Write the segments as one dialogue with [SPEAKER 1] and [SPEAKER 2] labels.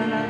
[SPEAKER 1] berjalan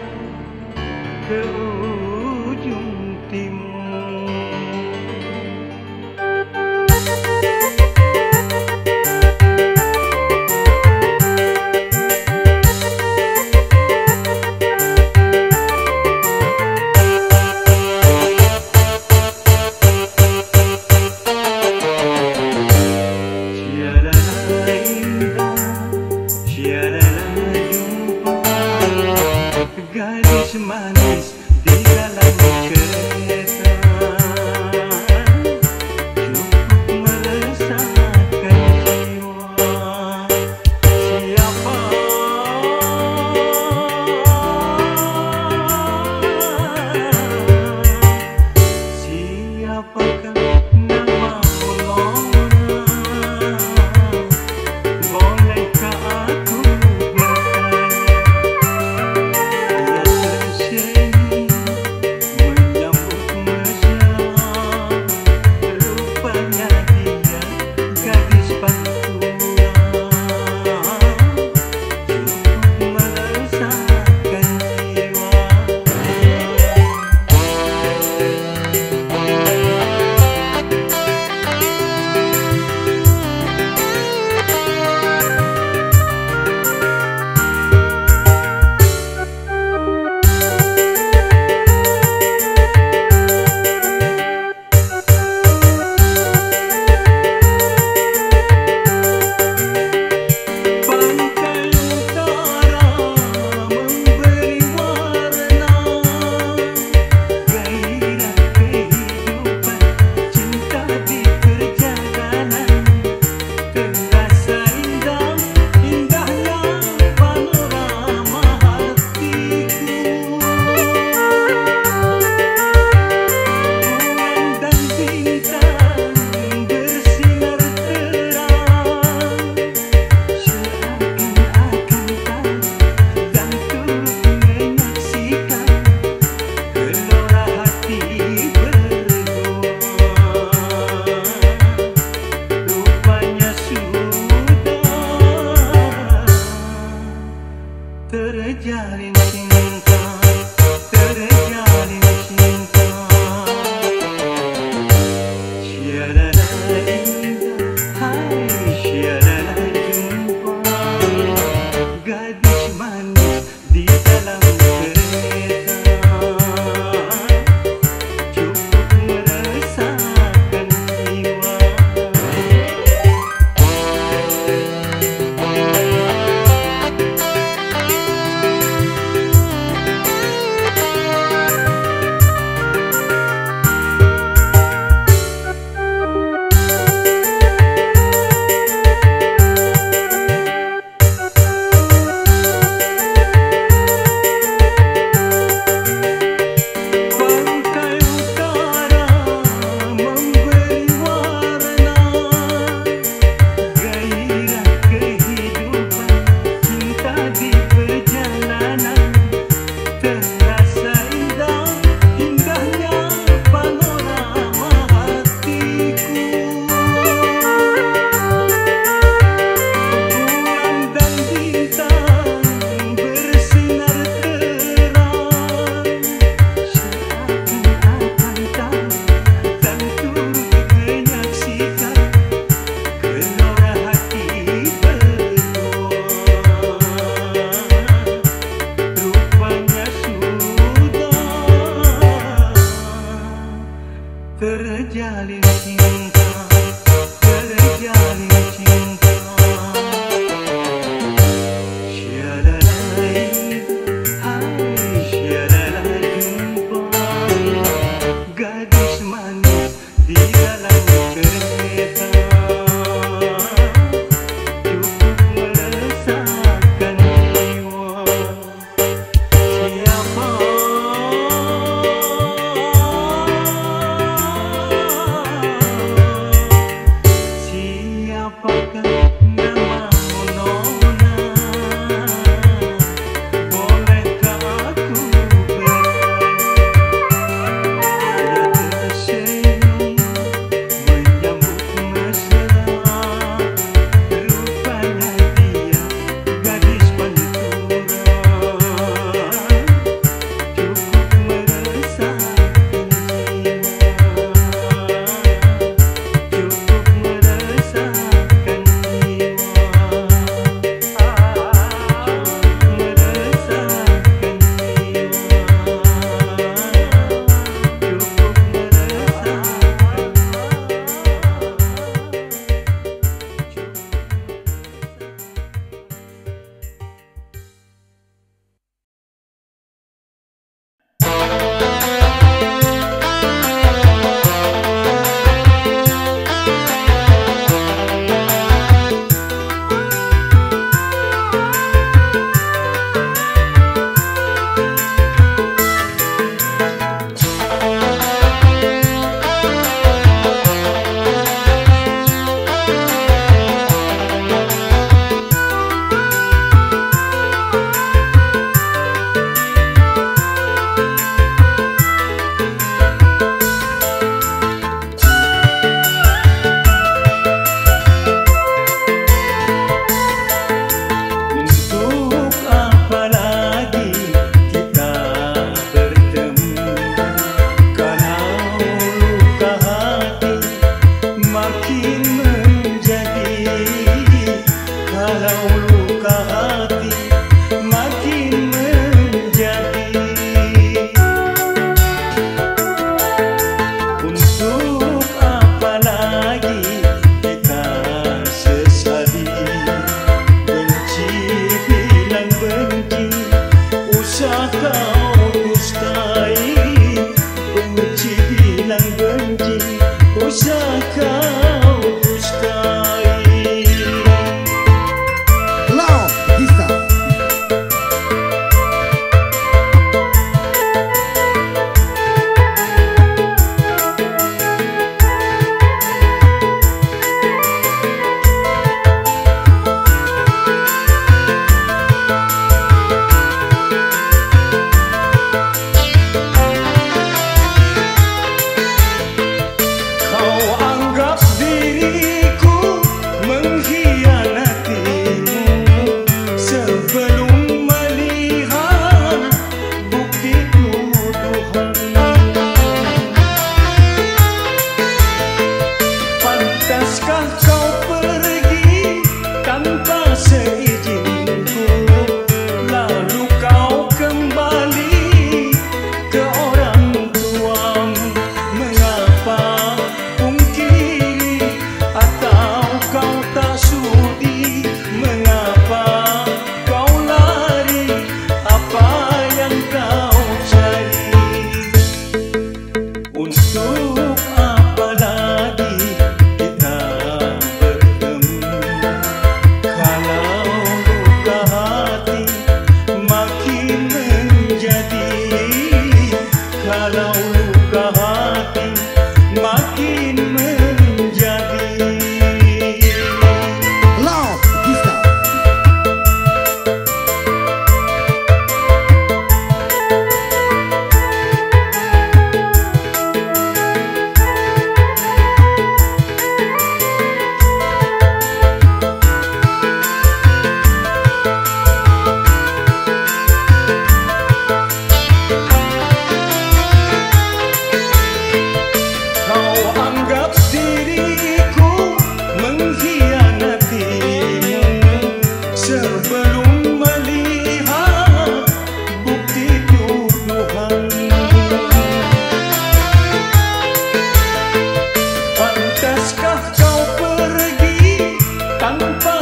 [SPEAKER 1] Kalau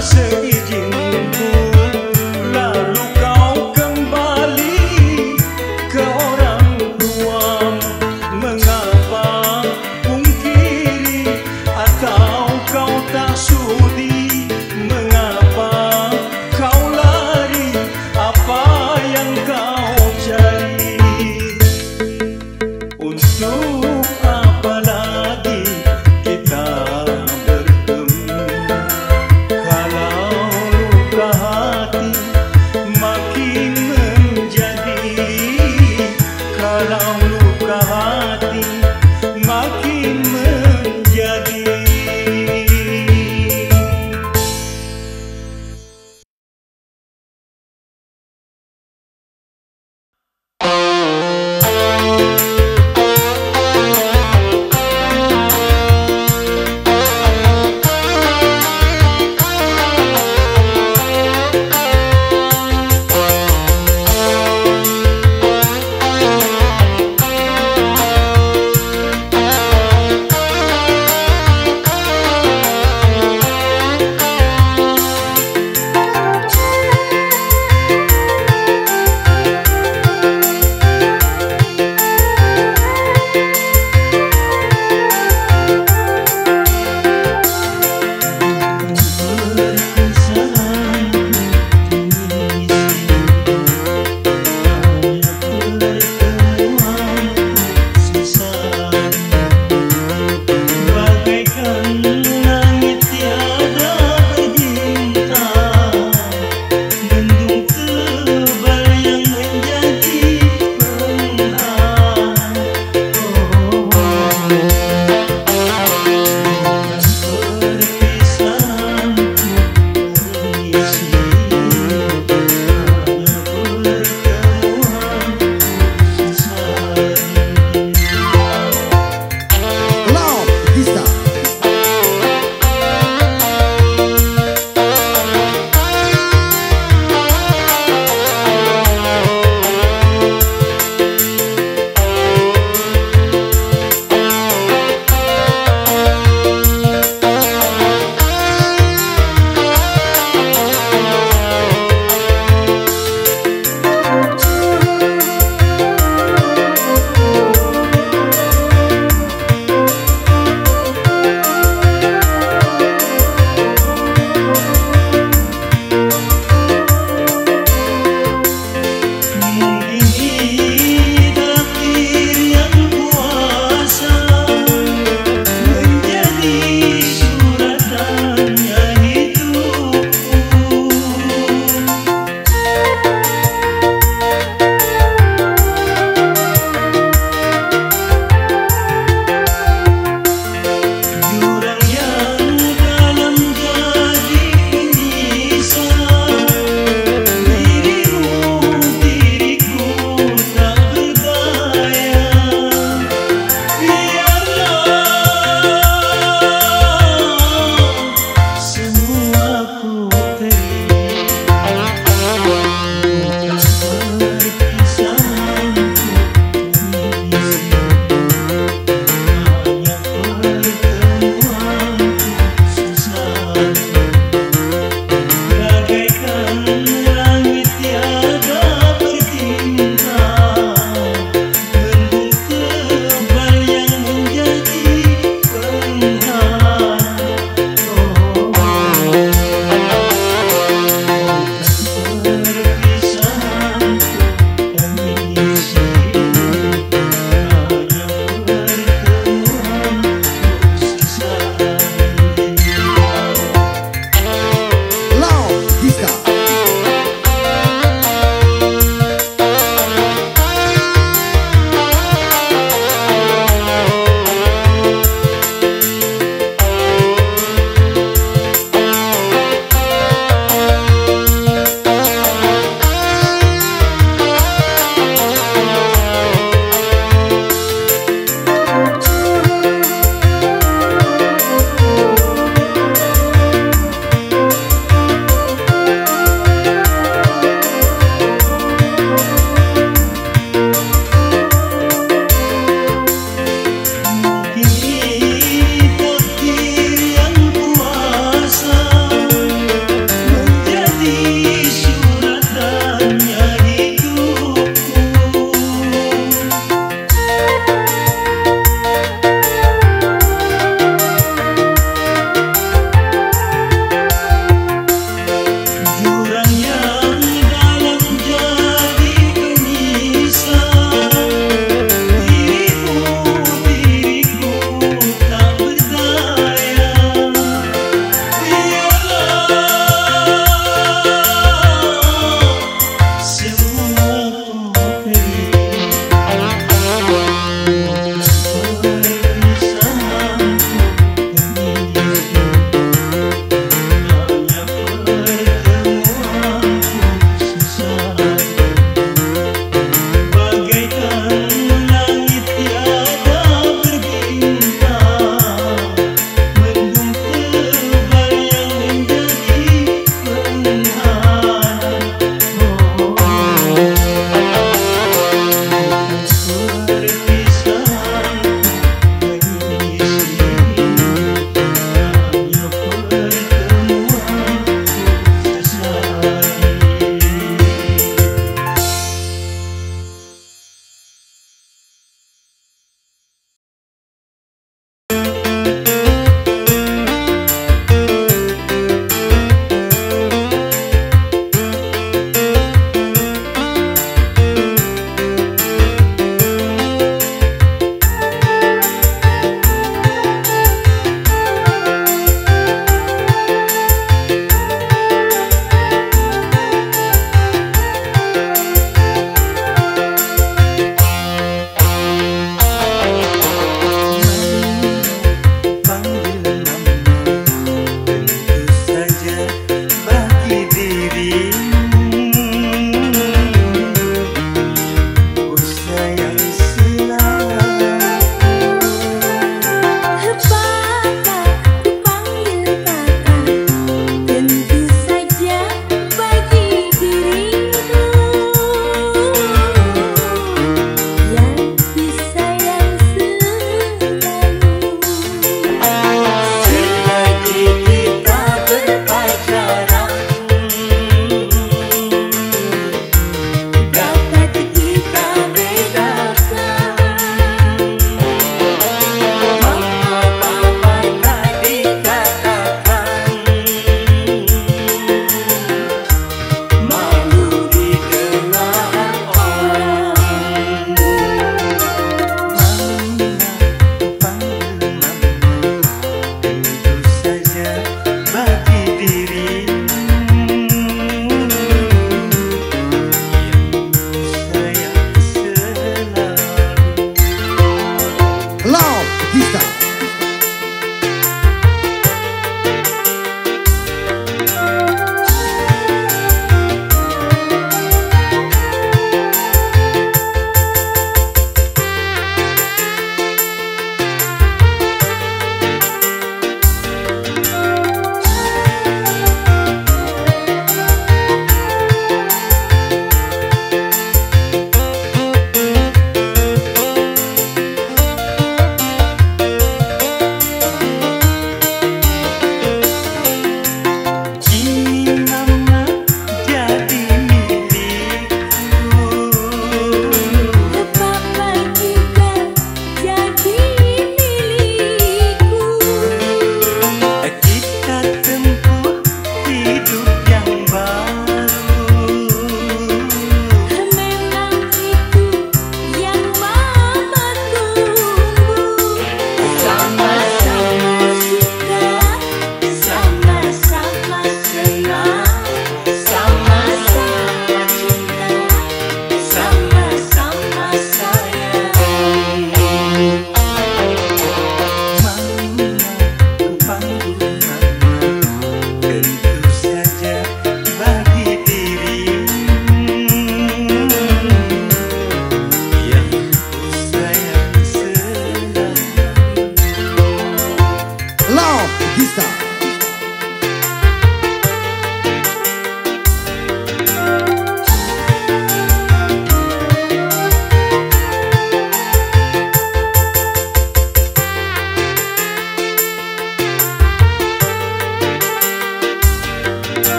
[SPEAKER 1] shake.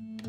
[SPEAKER 1] Mm-hmm.